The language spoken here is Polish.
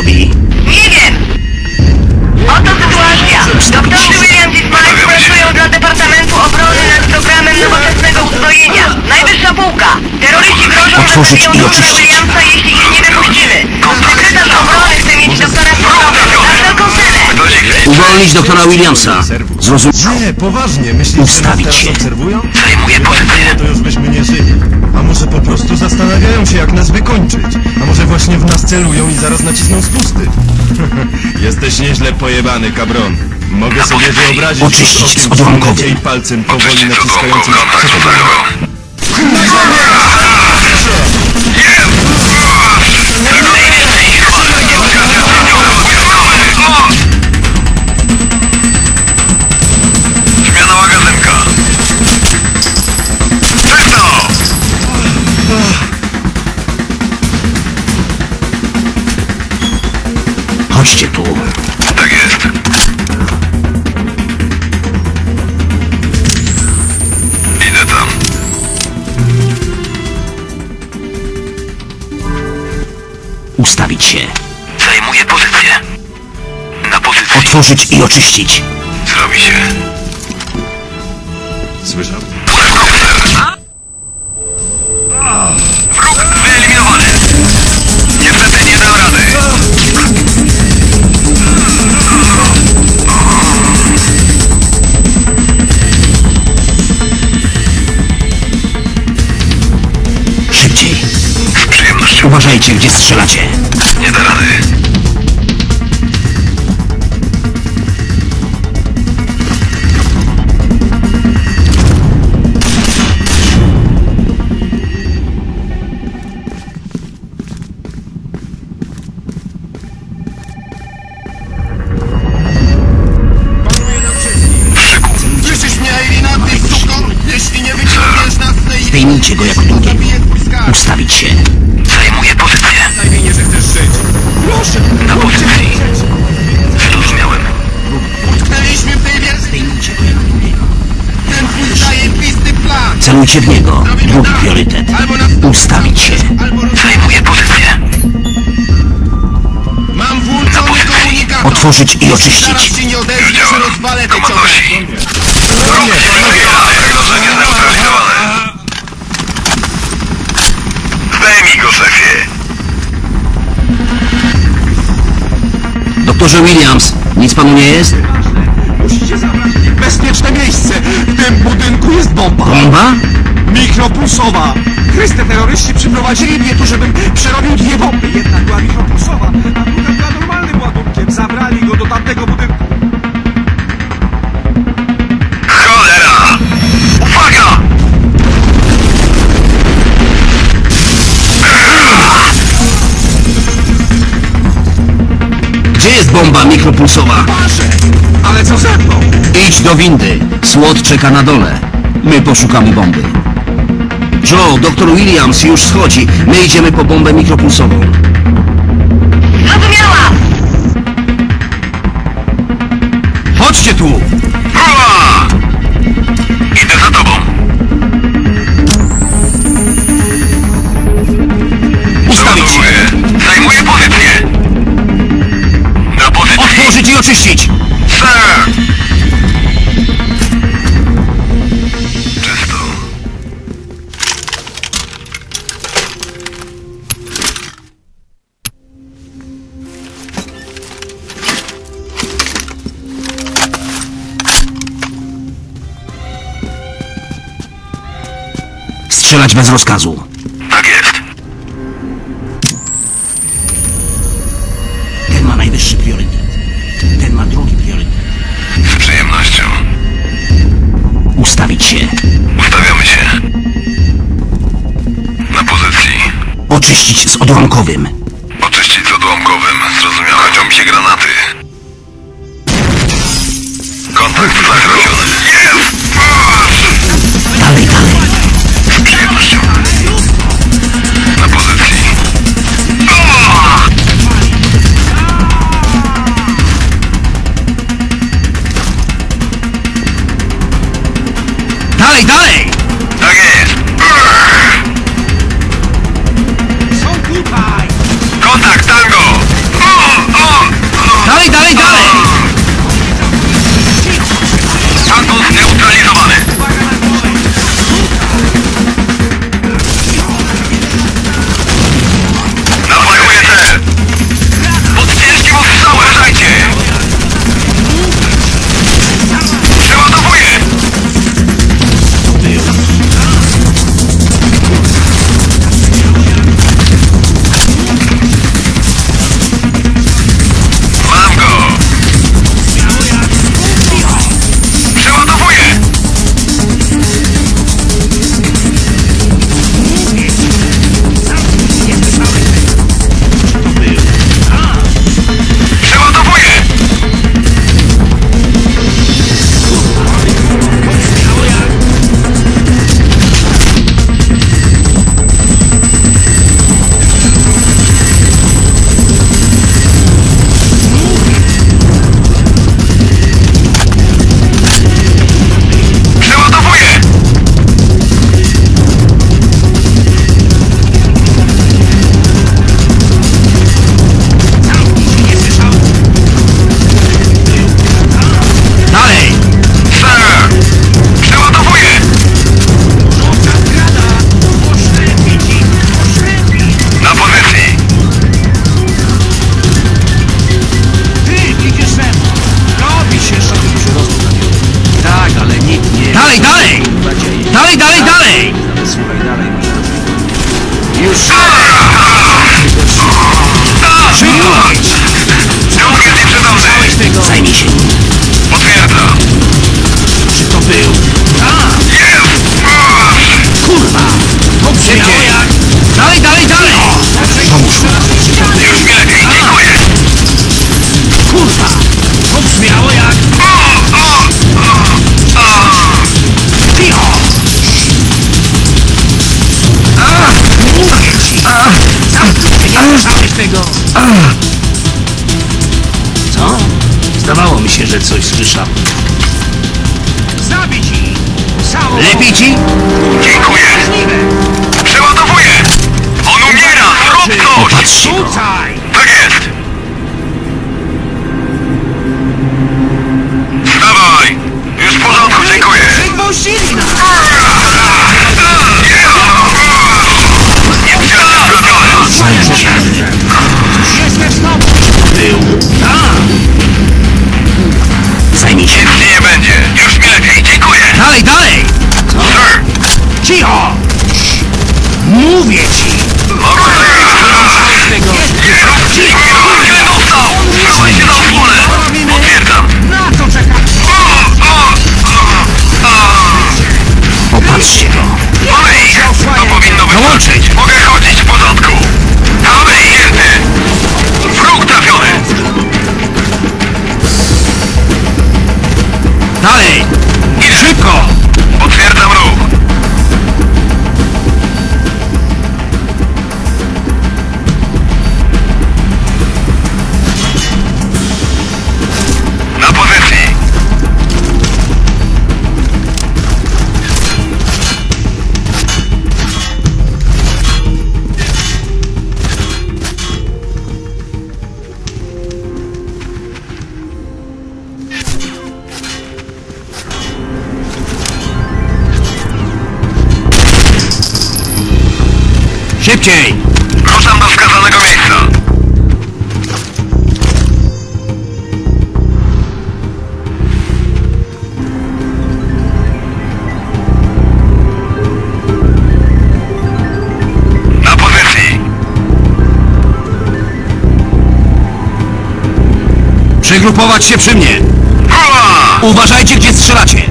robi? Nie wiem! Oto sytuacja. Doktorzy Williams i Smythe pracują dla Departamentu Obrony nad programem nowoczesnego uzbrojenia. Najwyższa półka. Terroryści grożą, że zabiją oczyścić. Williamsa, jeśli ich nie wypuścimy. Sekretarz obrony chce mieć doktora Smitha za wszelką cenę. Uwolnić doktora Williamsa. Zrozum... Nie, poważnie, myślisz, że nas Ustawić teraz się. obserwują? Zajmuję pozycję. To już byśmy nie żyli. A może po prostu zastanawiają się, jak nas wykończyć? A może właśnie w nas celują i zaraz nacisną spusty? Jesteś nieźle pojebany, kabron. Mogę sobie wyobrazić, Oczyścić z okiem i palcem powoli naciskającym... odłamków, kontakt się. Zajmuję pozycję. Na pozycji. Otworzyć i oczyścić. Zrobi się. Słyszał? Wróg wyeliminowany. Niestety nie dam rady. Szybciej. Z przyjemnością. Uważajcie, gdzie strzelacie. Zdejmijcie go jak drugiego. Ustawić się. Zajmuję pozycję. Najmniej, że chcesz żyć. Proszę, Na pozycji. Zrozumiałem. utknęliśmy w tej wieży. Zdejmijcie go jak drugiego. Ten twój zajebisty plan. Celujcie w niego. Drugi priorytet. Ustawić się. Zajmuję pozycję. Mam włączony komunikator. Otworzyć i Zaraz oczyścić. ci nie rozwalę tę ciągle. Doktorze Williams, nic panu nie jest? Musicie zabrać bezpieczne miejsce. W tym budynku jest bomba. Bomba? Mikropulsowa! Chryste, terroryści przyprowadzili mnie tu, żebym przerobił dwie bomby. Jedna była mikropulsowa, jest bomba mikropulsowa? Parzę! Ale co ze mną? Idź do windy. Słod czeka na dole. My poszukamy bomby. Joe, doktor Williams już schodzi. My idziemy po bombę mikropulsową. Zrozumiała! Chodźcie tu! Strzelać bez rozkazu. Tak jest. Ten ma najwyższy priorytet. Ten ma drugi priorytet. Z przyjemnością. Ustawić się. Ustawiamy się. Na pozycji. Oczyścić z odłamkowym. Oczyścić z odłamkowym. Zrozumiałem. Kończą mi się granaty. Kontakt. Jest! Dalej, dalej! że coś słyszałem. Zabić ich! Lepiej ci? Dalej! Szybko! Szybciej! Ruszam do wskazanego miejsca. Na pozycji. Przegrupować się przy mnie. Uważajcie, gdzie strzelacie!